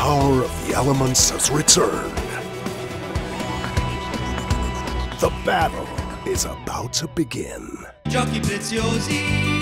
power of the elements has returned. The battle is about to begin. Giochi preziosi